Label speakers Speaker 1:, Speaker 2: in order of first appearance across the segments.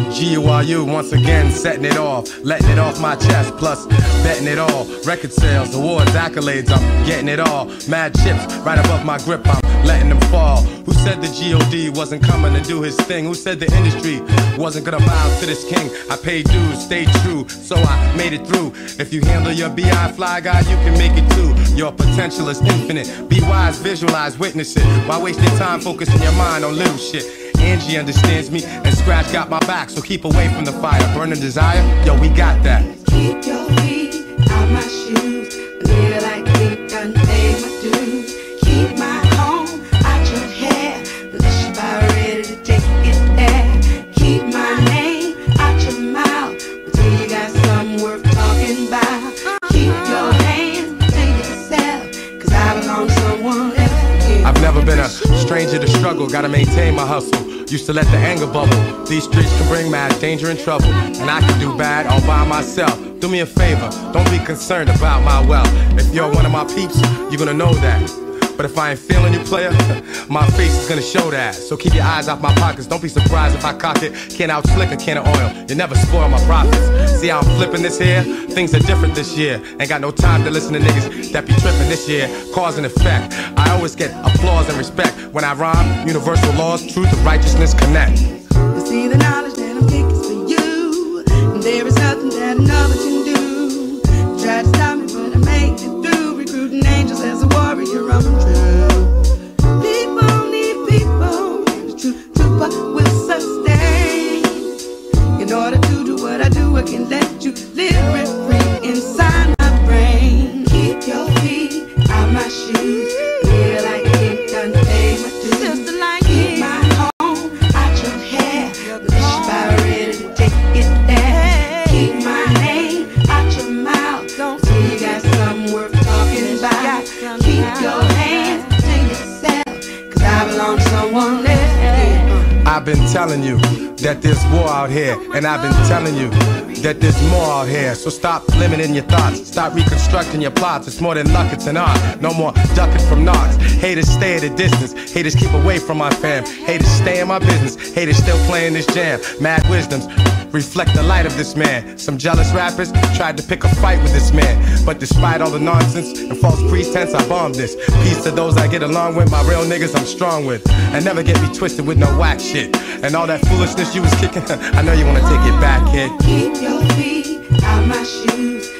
Speaker 1: The once again, setting it off, letting it off my chest, plus betting it all. Record sales, awards, accolades, I'm getting it all. Mad chips right above my grip, I'm letting them fall. Who said the GOD wasn't coming to do his thing? Who said the industry wasn't gonna bow to this king? I paid dues, stayed true, so I made it through. If you handle your BI fly guy, you can make it too. Your potential is infinite. Be wise, visualize, witness it. Why waste your time focusing your mind on little shit? Angie understands me, and Scratch got my back, so keep away from the fire. Burning desire, yo, we got that. Used to let the anger bubble. These streets can bring mad danger and trouble. And I can do bad all by myself. Do me a favor, don't be concerned about my wealth. If you're one of my peeps, you're gonna know that. But if I ain't feeling you, player, my face is gonna show that. So keep your eyes off my pockets. Don't be surprised if I cock it. Can't out slick a can of oil. You never spoil my profits. See how I'm flipping this here? Things are different this year. Ain't got no time to listen to niggas that be tripping this year. Cause and effect. I always get applause and respect when I rhyme. Universal laws, truth and righteousness connect.
Speaker 2: You see the knowledge that I'm is for you. And there is nothing that another can In order to do what I do, I can let you live rent free inside my brain. Keep your feet out my shoes. Feel like you done paid my dues. Keep my home out your hair. You about ready to take it there. Keep my name out your mouth. Till you got something worth talking about. Keep your hands to yourself. Cause I belong to someone else.
Speaker 1: I've been telling you that there's war out here, and I've been telling you that there's more out here. So stop limiting your thoughts, stop reconstructing your plots. It's more than luck, it's an art. No more ducking from knocks. Haters stay at a distance, haters keep away from my fam. Haters stay in my business, haters still playing this jam. Mad wisdoms reflect the light of this man. Some jealous rappers tried to pick a fight with this man, but despite all the nonsense and false pretense, I bombed this. Peace to those I get along with, my real niggas I'm strong with, and never get me twisted with no whack shit. And all that foolishness you was kicking, I know you wanna take it back, kid.
Speaker 2: Keep your feet out my shoes.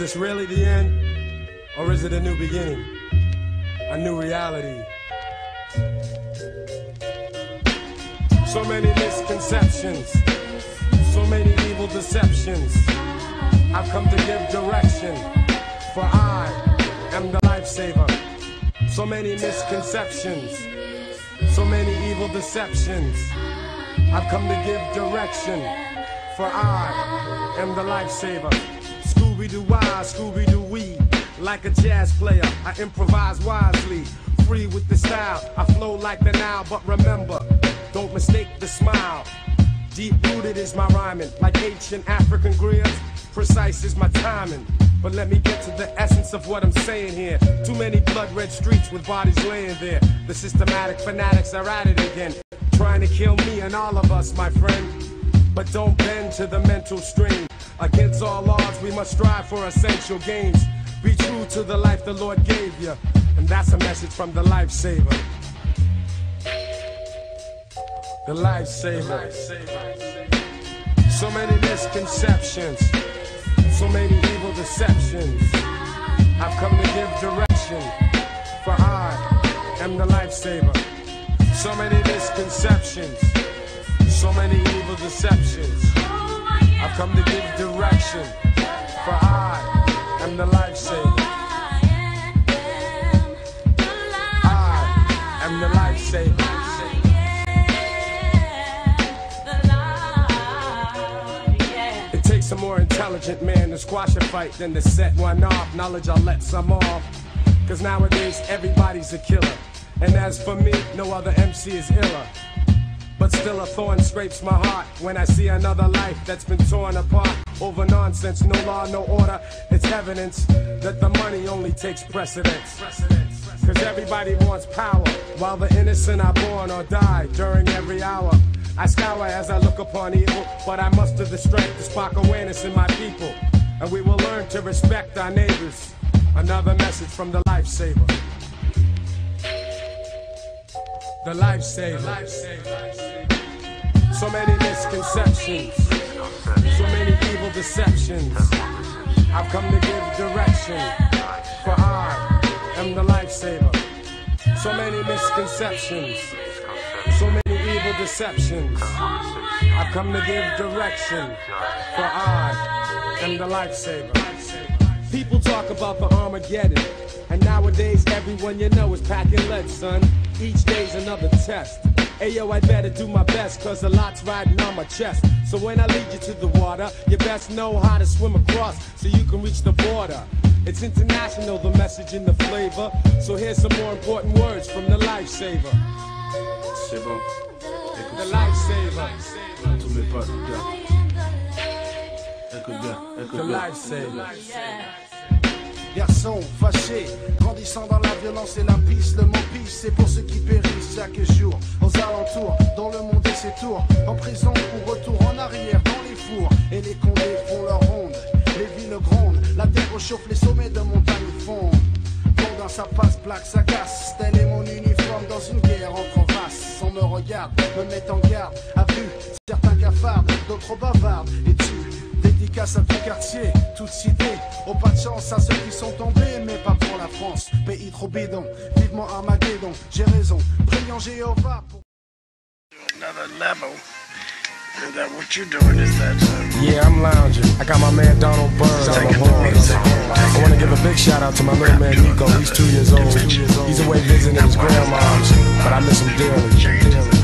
Speaker 1: this really the end? Or is it a new beginning? A new reality? So many misconceptions, so many evil deceptions. I've come to give direction, for I am the lifesaver. So many misconceptions, so many evil deceptions. I've come to give direction, for I am the lifesaver. Scooby Doo why, Scooby Doo we. Like a jazz player, I improvise wisely. Free with the style, I flow like the Nile. But remember, don't mistake the smile. Deep rooted is my rhyming, like ancient African griots. Precise is my timing. But let me get to the essence of what I'm saying here. Too many blood red streets with bodies laying there. The systematic fanatics are at it again. Trying to kill me and all of us, my friend. But don't bend to the mental strain. Against all odds, we must strive for essential gains. Be true to the life the Lord gave you. And that's a message from the lifesaver. The lifesaver. So many misconceptions. So many evil deceptions. I've come to give direction. For I am the lifesaver. So many misconceptions. So many evil deceptions. I've come to give direction. For I am the lifesaver. I am the lifesaver. It takes a more intelligent man to squash a fight than to set one off. Knowledge, I'll let some off. Cause nowadays everybody's a killer. And as for me, no other MC is iller. But still a thorn scrapes my heart when I see another life that's been torn apart over nonsense, no law, no order. It's evidence that the money only takes precedence. Cause everybody wants power while the innocent are born or die during every hour. I scour as I look upon evil, but I muster the strength to spark awareness in my people. And we will learn to respect our neighbors. Another message from the lifesaver. The lifesaver. So many misconceptions, so many evil deceptions. I've come to give direction, for I am the lifesaver. So many misconceptions, so many evil deceptions. I've come to give direction, for I am the lifesaver. People talk about the Armageddon, and nowadays everyone you know is packing lead, son. Each day's another test. Ayo, I better do my best, cause a lot's riding on my chest. So when I lead you to the water, you best know how to swim across so you can reach the border. It's international, the message and the flavor. So here's some more important words from the lifesaver.
Speaker 3: C'est bon.
Speaker 1: The lifesaver.
Speaker 3: Tous mes potes, gars. Écoute bien, écoute bien.
Speaker 1: lifesaver.
Speaker 4: Garçon fâché, grandissant dans la violence et la piste, le mot pisse, c'est pour ceux qui périssent chaque jour aux alentours, dont le monde et ses tours, en prison ou retour en arrière dans les fours, et les condés font leur ronde, les villes grondent, la terre réchauffe, les sommets de montagne fondent. Dans sa passe, plaque, ça casse, tel est mon uniforme dans une guerre entre races. On me regarde, me met en garde, à vue, certains cafardent, d'autres bavardent, et tu Dédicace à tout quartier, toute cité. Au pas de chance à ceux qui sont tombés, mais pas pour la France. Pays trop bidon, vivement Armageddon. J'ai raison, prions Jéhovah pour.
Speaker 3: Another level. And that what you're doing is that uh,
Speaker 1: Yeah, I'm lounging. I got my man Donald Burns on the horn. I want to give a big shout out to my little man Nico. He's two years old. He's away visiting his grandma's, but I miss him dearly.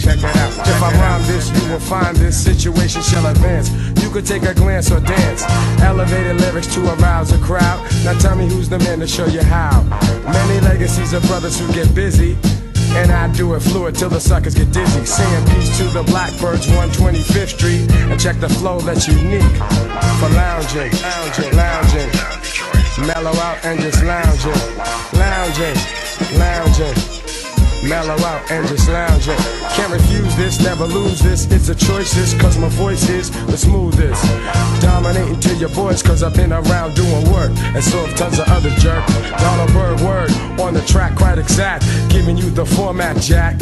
Speaker 1: Check it out. If I rhyme this, you will find this situation shall advance. You could take a glance or dance. Elevated lyrics to arouse a crowd. Now tell me who's the man to show you how. Many legacies of brothers who get busy. And I do it fluid till the suckers get dizzy. Saying peace to the Blackbyrds, 125th Street. And check the flow that's unique for lounging, lounging, lounging. Mellow out and just lounging, lounging, lounging. Mellow out and just lounging. Can't refuse this, never lose this. It's a choice, this, cause my voice is the smoothest. Dominating to your boys, cause I've been around doing work. And so have tons of other jerk. Donald Byrd word on the track, quite exact. Giving you the format, Jack.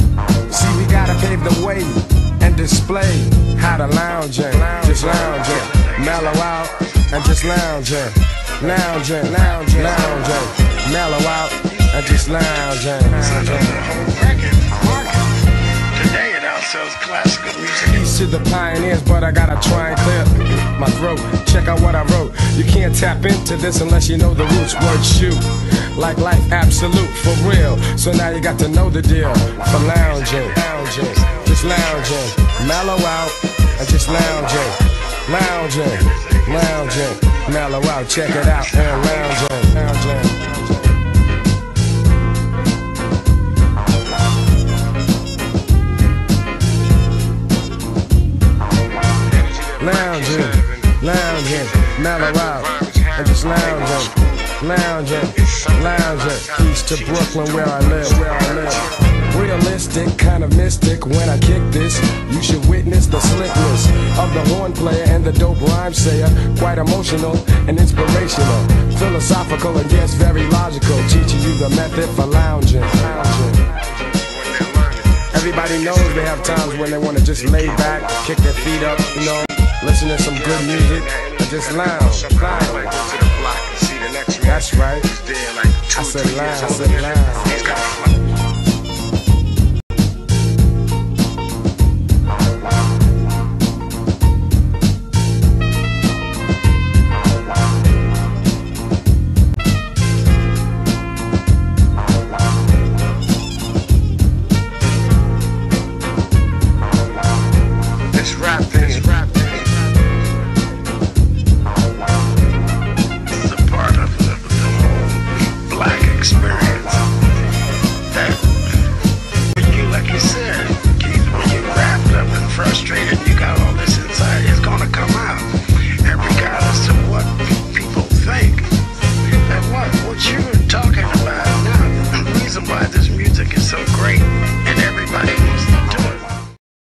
Speaker 1: See, we gotta pave the way and display how to lounge lounging. Just lounge lounging. Mellow out and just lounging. Lounging, lounging, lounging. Mellow out and just lounging.
Speaker 3: record eh? market. Today it outsells classical music.
Speaker 1: Peace to the pioneers, but I gotta try and clear my throat. Check out what I wrote. You can't tap into this unless you know the roots. Word shoot. Like life, absolute, for real. So now you got to know the deal. For lounging, lounging, just lounging. Mellow out and just lounging. Lounging, lounging. Mellow out, check it out. And lounging, lounging. Lounging, lounging, mellow out, and just lounging, lounging, lounging. East to Brooklyn where I live, where I live. Realistic, kind of mystic when I kick this. You should witness the slickness of the horn player and the dope rhyme sayer. Quite emotional and inspirational. Philosophical and yes, very logical. Teaching you the method for lounging. lounging. Everybody knows they have times when they want to just lay back, kick their feet up, you know, listen to some good music, and just lounge. That's right. I said lounge. I said lounge.